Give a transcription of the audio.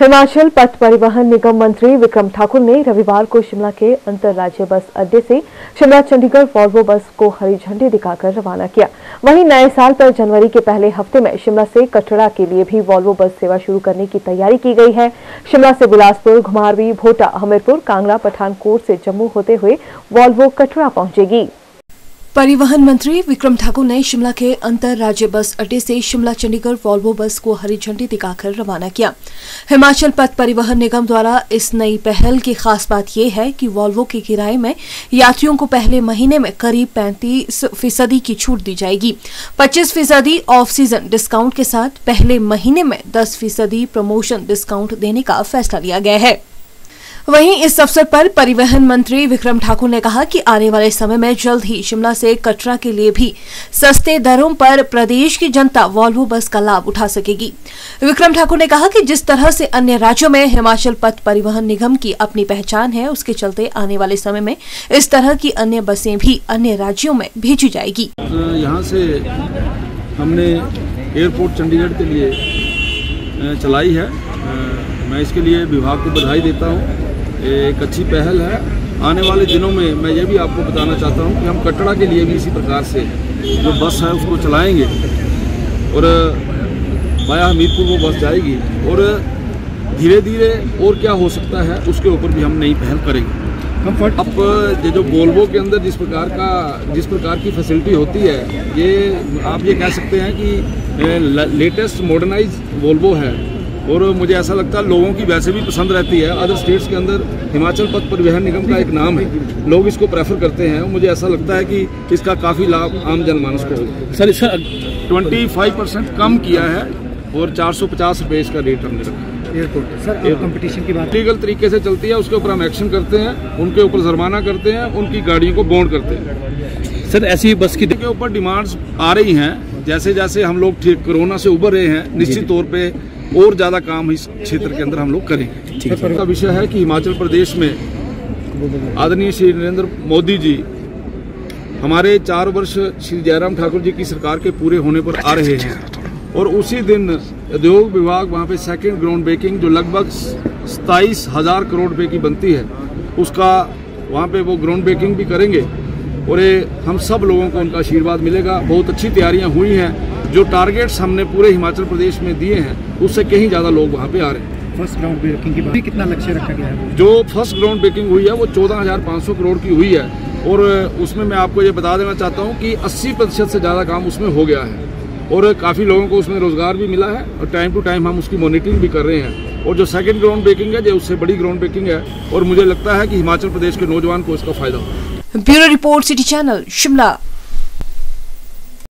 हिमाचल पथ परिवहन निगम मंत्री विक्रम ठाकुर ने रविवार को शिमला के अंतर्राज्य बस अड्डे से शिमला चंडीगढ़ वॉल्वो बस को हरी झंडी दिखाकर रवाना किया। वहीं नए साल पर जनवरी के पहले हफ़्ते में शिमला से कटड़ा के लिए भी वॉल्वो बस सेवा शुरू करने की तैयारी की गई है। शिमला से बिलासपुर, घुमारवी, भोटा, हमीरपुर, कांगड़ा, पठानकोट से जम्मू होते हुए वॉल्वो कटड़ा पहुंचेगी। परिवहन मंत्री विक्रम ठाकुर ने शिमला के अंतर राज्य बस अड्डे से शिमला चंडीगढ़ वॉल्वो बस को हरी झंडी दिखाकर रवाना किया। हिमाचल पथ परिवहन निगम द्वारा इस नई पहल की खास बात यह है कि वॉल्वो के किराए में यात्रियों को पहले महीने में करीब 35 फ़ीसदी की छूट दी जाएगी। 25 फ़ीसदी ऑफ़ सीज़न डिस्काउंट के साथ पहले महीने में 10 फ़ीसदी प्रमोशन डिस्काउंट देने का फैसला लिया गया है। वहीं इस अवसर पर परिवहन मंत्री विक्रम ठाकुर ने कहा कि आने वाले समय में जल्द ही शिमला से कटरा के लिए भी सस्ते दरों पर प्रदेश की जनता वॉल्वो बस का लाभ उठा सकेगी। विक्रम ठाकुर ने कहा कि जिस तरह से अन्य राज्यों में हिमाचल पथ परिवहन निगम की अपनी पहचान है, उसके चलते आने वाले समय में इस तरह की अन्य बसें भी अन्य राज्यों में भेजी जाएगी। यहाँ से हमने एयरपोर्ट चंडीगढ़ के लिए चलाई है। मैं इसके लिए विभाग को बधाई देता हूँ। एक अच्छी पहल है। आने वाले दिनों में मैं ये भी आपको बताना चाहता हूँ कि हम कटड़ा के लिए भी इसी प्रकार से जो बस है उसको चलाएँगे। और माया हमीरपुर वो बस जाएगी। और धीरे धीरे और क्या हो सकता है, उसके ऊपर भी हम नई पहल करेंगे। कंफर्ट अब ये जो वोल्वो के अंदर जिस प्रकार का, जिस प्रकार की फैसिलिटी होती है, ये आप ये कह सकते हैं कि लेटेस्ट मॉडर्नाइज वोल्वो है। और मुझे ऐसा लगता है लोगों की वैसे भी पसंद रहती है। अदर स्टेट्स के अंदर हिमाचल पथ परिवहन निगम का एक नाम है। लोग इसको प्रेफर करते हैं। मुझे ऐसा लगता है कि इसका काफ़ी लाभ आम जनमानस को होगा। Sir sir twenty five percent कम किया है और चार सौ पचास रुपये इसका रेट हमने रखा है। एयरपोर्ट सर कंपटीशन की बात लीगल तरीके से चलती है उसके ऊपर हम एक्शन करते हैं उनके ऊपर जुर्माना करते हैं उनकी गाड़ियों को बॉन्ड करते हैं। सर ऐसी बस की के ऊपर डिमांड्स आ रही हैं जैसे जैसे हम लोग ठीक कोरोना से उबर रहे हैं निश्चित तौर पे और ज़्यादा काम इस क्षेत्र के अंदर हम लोग करेंगे का विषय है कि हिमाचल प्रदेश में आदरणीय श्री नरेंद्र मोदी जी हमारे चार वर्ष श्री जयराम ठाकुर जी की सरकार के पूरे होने पर आ रहे हैं और उसी दिन उद्योग विभाग वहाँ पे सेकंड ग्राउंड ब्रेकिंग जो लगभग सताईस हज़ार करोड़ रुपए की बनती है उसका वहाँ पे वो ग्राउंड ब्रेकिंग भी करेंगे और ये हम सब लोगों को उनका आशीर्वाद मिलेगा। बहुत अच्छी तैयारियाँ हुई हैं। जो टारगेट्स हमने पूरे हिमाचल प्रदेश में दिए हैं उससे कहीं ज़्यादा लोग वहाँ पे आ रहे हैं। फ़र्स्ट ग्राउंड ब्रेकिंग की बात। कितना लक्ष्य रखा गया है? जो फ़र्स्ट ग्राउंड ब्रेकिंग हुई है वो चौदह हज़ार पाँच सौ करोड़ की हुई है। और उसमें मैं आपको ये बता देना चाहता हूँ कि अस्सी प्रतिशत से ज़्यादा काम उसमें हो गया है। और काफ़ी लोगों को उसमें रोज़गार भी मिला है और टाइम टू टाइम हम उसकी मॉनिटरिंग भी कर रहे हैं। और जो सेकंड ग्राउंड ब्रेकिंग है जो उससे बड़ी ग्राउंड ब्रेकिंग है। और मुझे लगता है कि हिमाचल प्रदेश के नौजवान को इसका फ़ायदा होगा। Bureau report city channel Shimla.